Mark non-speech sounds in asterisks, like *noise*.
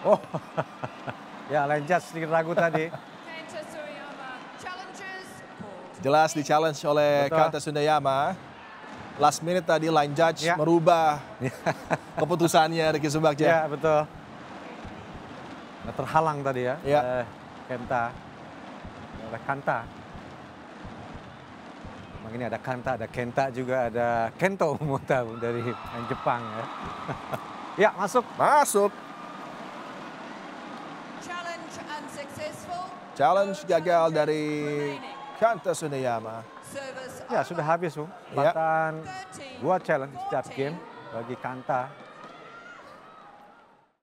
Oh, *laughs* ya line judge sedikit ragu tadi. Jelas di challenge oleh Betul. Kanta Sundayama. Last minute tadi line judge Ya. merubah *laughs* keputusannya Ricky Subagja. Ya betul. Nah, terhalang tadi ya. Ya. Oleh Kenta. Oleh Kanta. Memang ini ada Kanta, ada Kenta juga, ada Kento Momota dari Jepang ya. *laughs* ya masuk. Masuk. Challenge gagal dari. Kanta Sundayama. Service Ya sudah habis, Bung. Ya. Bahkan 13, dua challenge setiap 14. game bagi Kanta.